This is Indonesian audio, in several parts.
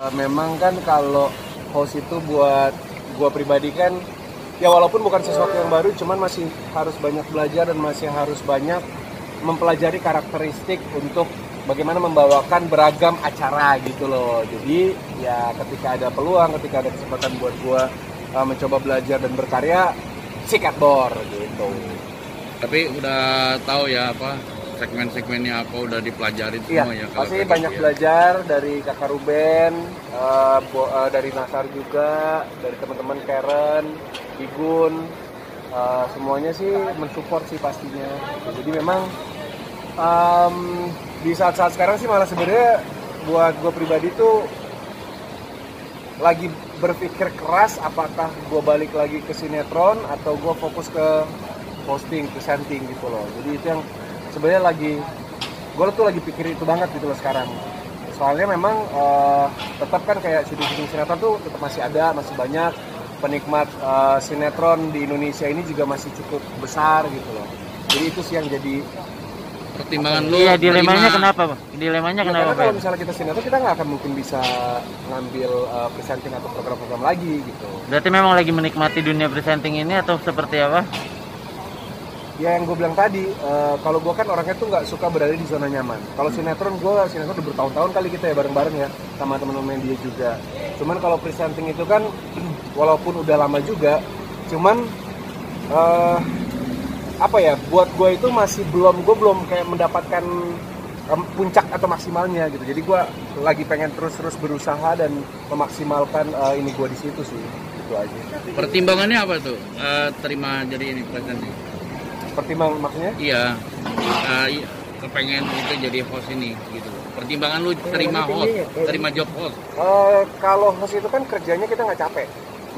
Eh, Memang kan kalau host itu buat gua pribadi kan ya walaupun bukan sesuatu yang baru cuman masih harus banyak belajar dan masih harus banyak mempelajari karakteristik untuk bagaimana membawakan beragam acara gitu loh. Jadi ya ketika ada peluang, ketika ada kesempatan buat gua uh, mencoba belajar dan berkarya sikat bor gitu. Tapi udah tahu ya apa segmen-segmennya apa udah dipelajari Iya, semua ya kalau pasti banyak ya. belajar dari kakak Ruben, bo- eh, dari Nasar juga, dari teman-teman Karen, Igun, eh, semuanya sih mensupport sih pastinya. Jadi memang em, di saat-saat sekarang sih malah sebenarnya buat gue pribadi tuh lagi berpikir keras apakah gue balik lagi ke sinetron atau gue fokus ke posting, presenting gitu loh. Jadi itu yang sebenarnya lagi gue tuh lagi pikir itu banget gitu loh sekarang. Soalnya memang eh, tetap kan kayak syuting-syuting sinetron tuh tetap masih ada, masih banyak penikmat eh, sinetron di Indonesia ini juga masih cukup besar gitu loh. Jadi itu sih yang jadi pertimbangan lu Iya dilemanya terima- kenapa bang? Dilemanya Ya, kenapa karena kalau misalnya kita sinetron kita nggak akan mungkin bisa ngambil uh, presenting atau program-program lagi gitu. Berarti memang lagi menikmati dunia presenting ini atau seperti apa? Ya yang gue bilang tadi, uh, kalau gue kan orangnya tuh nggak suka berada di zona nyaman. Kalau sinetron gue sinetron udah bertahun-tahun kali kita ya bareng-bareng ya sama teman-teman dia juga. Cuman kalau presenting itu kan walaupun udah lama juga, cuman uh, apa ya buat gue itu masih belum gue belum kayak mendapatkan em, puncak atau maksimalnya gitu. Jadi gue lagi pengen terus-terus berusaha dan memaksimalkan eh, ini gue di situ sih. Itu aja. Pertimbangannya apa tuh? Eh, terima jadi ini presenting pertimbang maksudnya? Iya. Iya, kepengen itu jadi host ini gitu. Pertimbangan lu terima ini host tinggi, ya. terima job host. Eh, kalau host itu kan kerjanya kita nggak capek.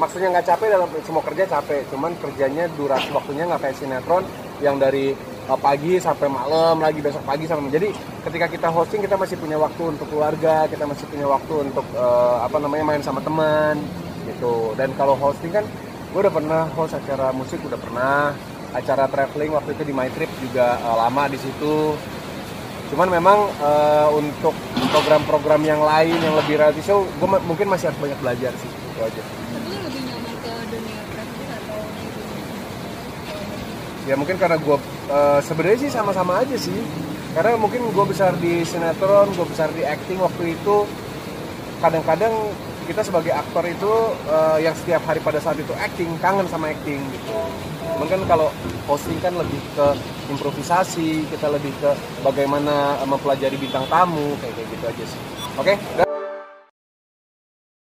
Maksudnya nggak capek dalam semua kerja capek. Cuman kerjanya durasi waktunya nggak kayak sinetron yang dari eh, pagi sampai malam lagi besok pagi sampai jadi ketika kita hosting kita masih punya waktu untuk keluarga kita masih punya waktu untuk eh, apa namanya main sama teman gitu. Dan kalau hosting kan gue udah pernah host acara musik udah pernah acara traveling waktu itu di My Trip juga eh, lama di situ. Cuman memang eh, untuk program-program yang lain yang lebih reality show gue mungkin masih harus banyak belajar sih itu aja. Tapi lu lebih nyaman ke dunia praktis atau di dunia? Ya mungkin karena gue sebenarnya sih sama-sama aja sih. Karena mungkin gue besar di sinetron gue besar di acting waktu itu kadang-kadang kita sebagai aktor itu eh, yang setiap hari pada saat itu acting kangen sama acting gitu. Cuman kan kalau hosting kan lebih ke improvisasi kita lebih ke bagaimana mempelajari bintang tamu kayak gitu aja sih. Oke